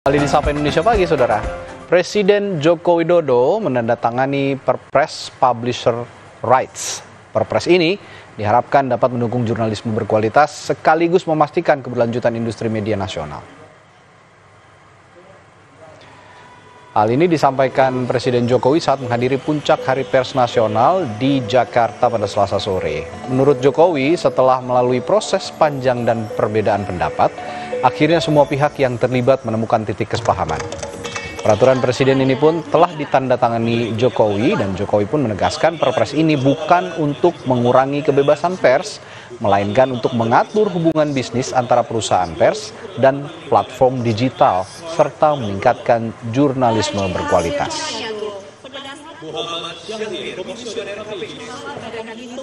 Kali di Sapa Indonesia Pagi, Saudara. Presiden Joko Widodo menandatangani Perpres Publisher Rights. Perpres ini diharapkan dapat mendukung jurnalisme berkualitas sekaligus memastikan keberlanjutan industri media nasional. Hal ini disampaikan Presiden Jokowi saat menghadiri puncak Hari Pers Nasional di Jakarta pada Selasa sore. Menurut Jokowi, setelah melalui proses panjang dan perbedaan pendapat, akhirnya semua pihak yang terlibat menemukan titik kesepahaman. Peraturan Presiden ini pun telah ditandatangani Jokowi dan Jokowi pun menegaskan perpres ini bukan untuk mengurangi kebebasan pers, melainkan untuk mengatur hubungan bisnis antara perusahaan pers dan platform digital serta meningkatkan jurnalisme berkualitas.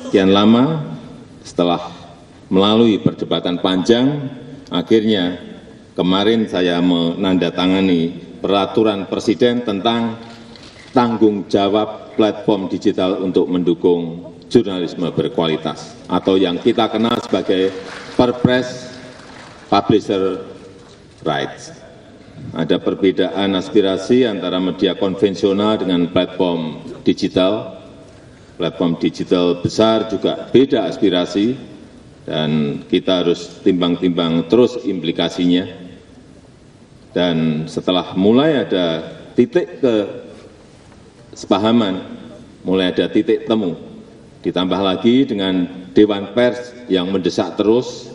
Sekian lama setelah melalui perdebatan panjang, akhirnya kemarin saya menandatangani peraturan presiden tentang tanggung jawab platform digital untuk mendukung jurnalisme berkualitas atau yang kita kenal sebagai Perpres Publisher Rights. Ada perbedaan aspirasi antara media konvensional dengan platform digital. Platform digital besar juga beda aspirasi dan kita harus timbang-timbang terus implikasinya dan setelah mulai ada titik kesepahaman, mulai ada titik temu, ditambah lagi dengan Dewan Pers yang mendesak terus,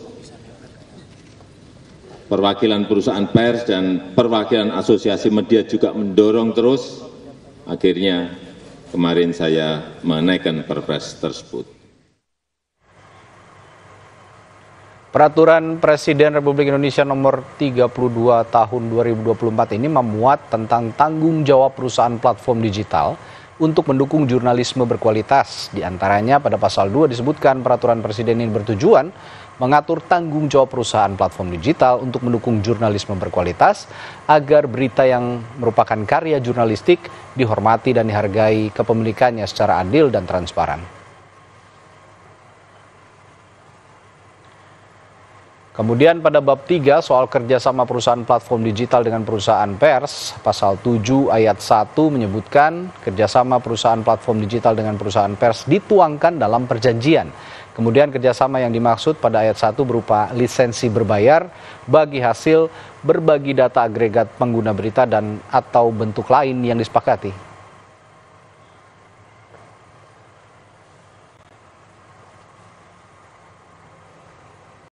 perwakilan perusahaan pers dan perwakilan asosiasi media juga mendorong terus, akhirnya kemarin saya menaikkan perpres tersebut. Peraturan Presiden Republik Indonesia nomor 32 tahun 2024 ini memuat tentang tanggung jawab perusahaan platform digital untuk mendukung jurnalisme berkualitas. Di antaranya pada pasal 2 disebutkan peraturan Presiden ini bertujuan mengatur tanggung jawab perusahaan platform digital untuk mendukung jurnalisme berkualitas agar berita yang merupakan karya jurnalistik dihormati dan dihargai kepemilikannya secara adil dan transparan. Kemudian pada bab 3 soal kerjasama perusahaan platform digital dengan perusahaan pers, pasal 7 ayat 1 menyebutkan kerjasama perusahaan platform digital dengan perusahaan pers dituangkan dalam perjanjian. Kemudian kerjasama yang dimaksud pada ayat 1 berupa lisensi berbayar bagi hasil berbagi data agregat pengguna berita dan atau bentuk lain yang disepakati.